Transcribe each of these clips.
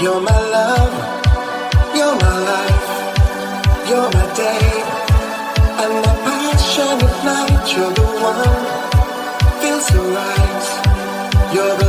You're my love, you're my life, you're my day, and my passion at night. You're the one feels so right. You're the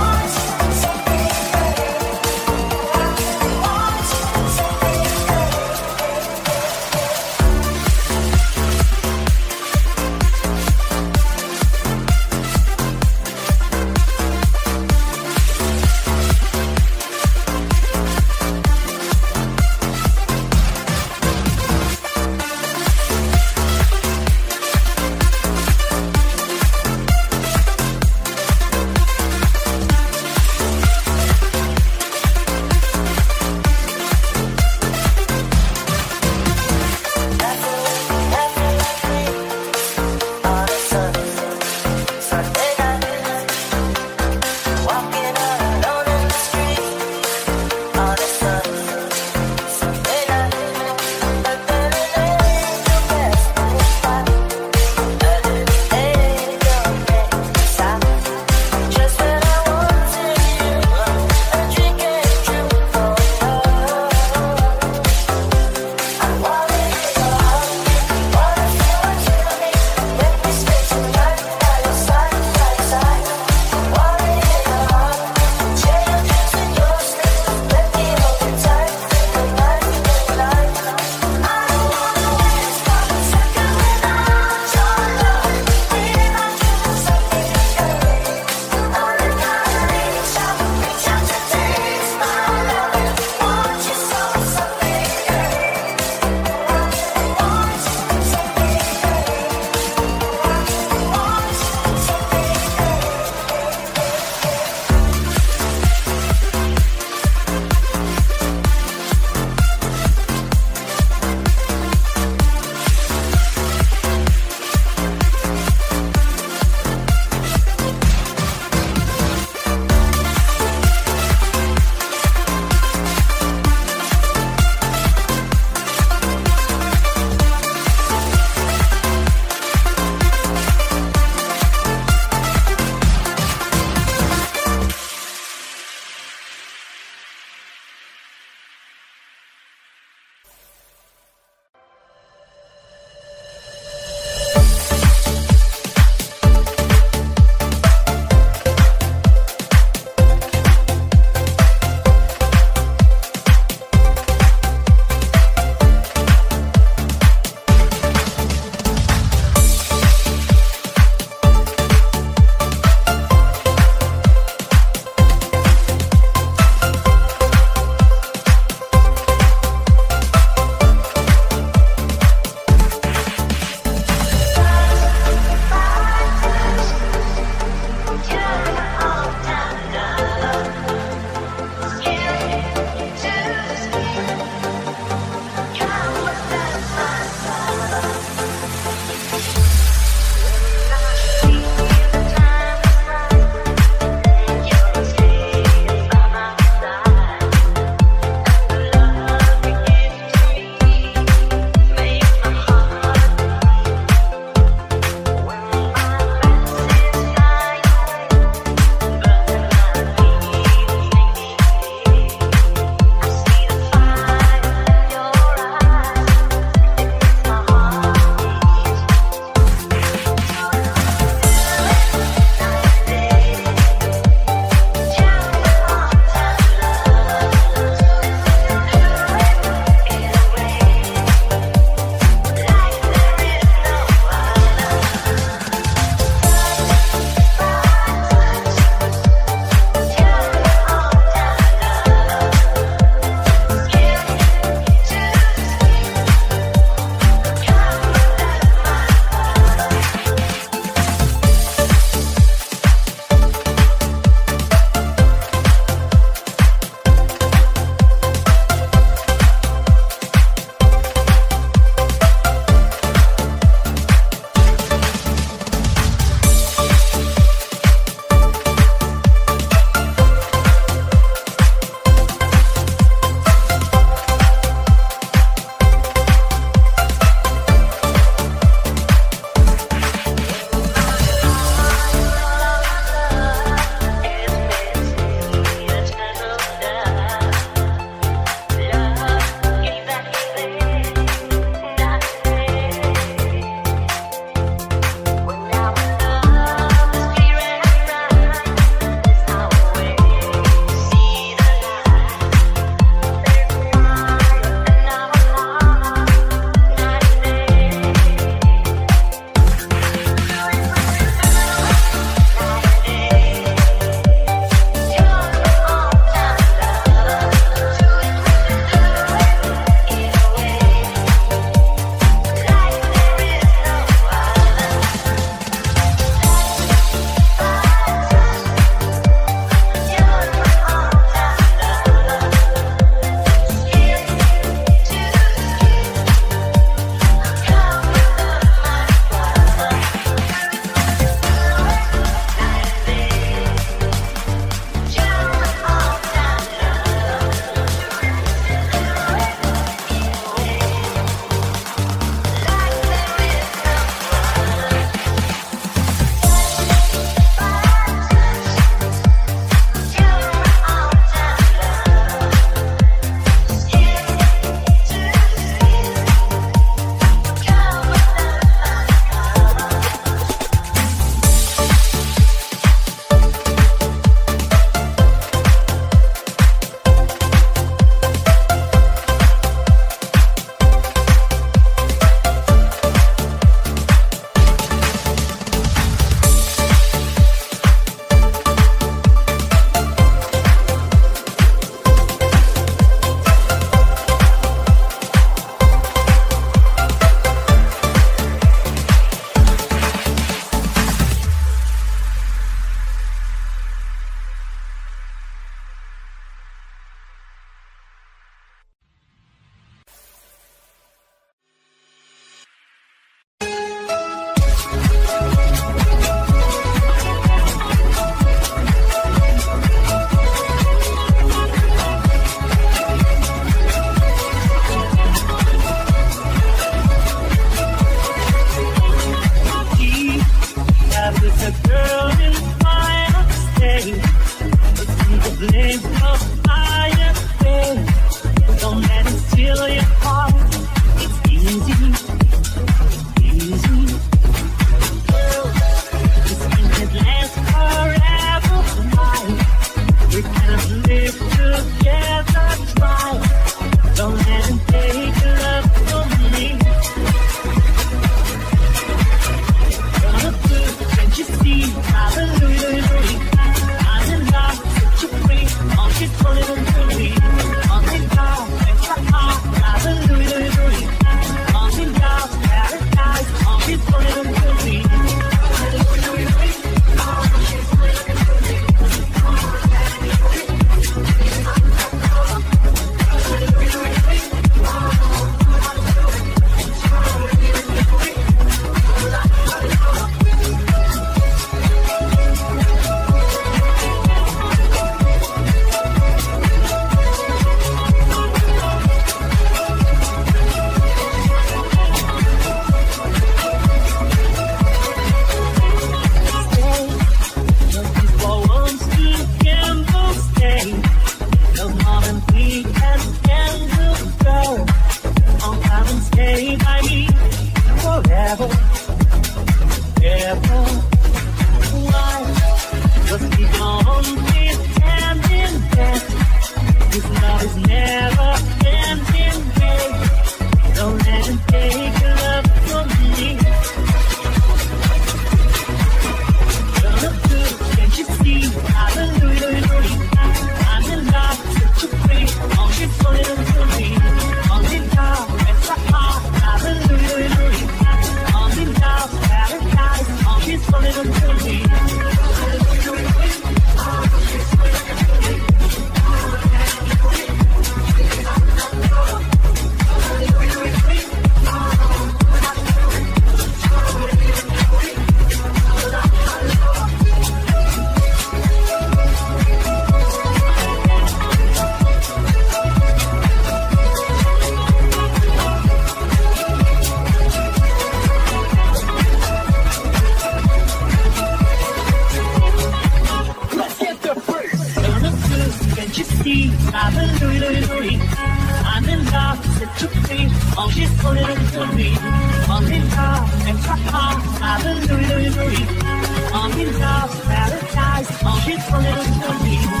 she's so little to